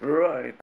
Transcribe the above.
Right.